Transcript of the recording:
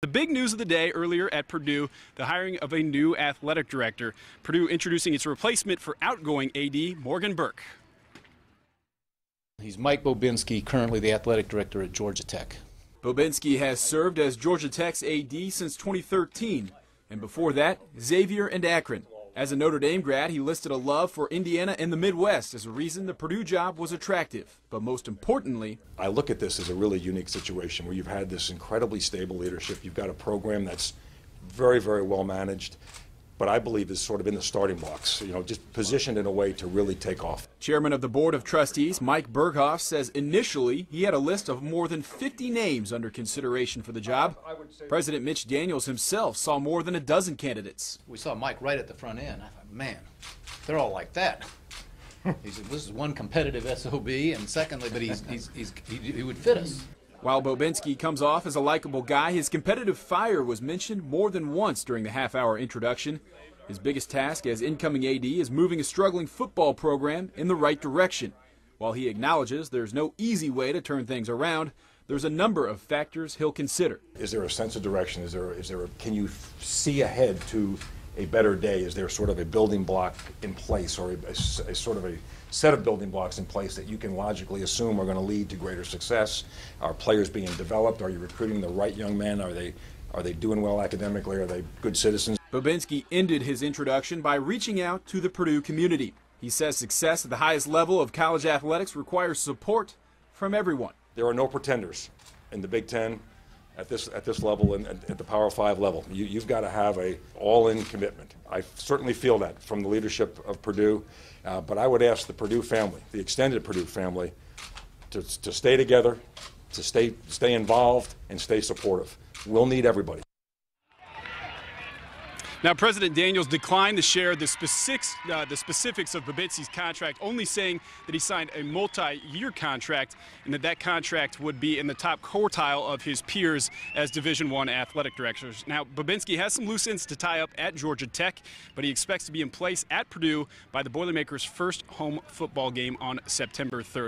The big news of the day earlier at Purdue, the hiring of a new athletic director. Purdue introducing its replacement for outgoing AD Morgan Burke. He's Mike Bobinski, currently the athletic director at Georgia Tech. Bobinski has served as Georgia Tech's AD since 2013, and before that, Xavier and Akron. As a Notre Dame grad, he listed a love for Indiana and the Midwest as a reason the Purdue job was attractive. But most importantly, I look at this as a really unique situation where you've had this incredibly stable leadership. You've got a program that's very, very well managed but I believe is sort of in the starting blocks, you know, just positioned in a way to really take off. Chairman of the Board of Trustees, Mike Berghoff, says initially he had a list of more than 50 names under consideration for the job. President Mitch Daniels himself saw more than a dozen candidates. We saw Mike right at the front end. I thought, man, they're all like that. he said, this is one competitive SOB, and secondly, but he's, he's, he's, he, he would fit us. While Bobinski comes off as a likable guy, his competitive fire was mentioned more than once during the half-hour introduction. His biggest task as incoming AD is moving a struggling football program in the right direction. While he acknowledges there's no easy way to turn things around, there's a number of factors he'll consider. Is there a sense of direction? Is there, is there a, can you see ahead to a better day? Is there sort of a building block in place or a, a, a sort of a set of building blocks in place that you can logically assume are going to lead to greater success? Are players being developed? Are you recruiting the right young men? Are they are they doing well academically? Are they good citizens? Bobinski ended his introduction by reaching out to the Purdue community. He says success at the highest level of college athletics requires support from everyone. There are no pretenders in the Big Ten at this at this level and at the Power Five level. You, you've got to have a all-in commitment. I certainly feel that from the leadership of Purdue, uh, but I would ask the Purdue family, the extended Purdue family, to, to stay together, to stay stay involved, and stay supportive. We'll need everybody. Now, President Daniels declined to share the specifics, uh, the specifics of Bobinski's contract, only saying that he signed a multi-year contract and that that contract would be in the top quartile of his peers as Division One athletic directors. Now, Bobinski has some loose ends to tie up at Georgia Tech, but he expects to be in place at Purdue by the Boilermakers' first home football game on September 3rd.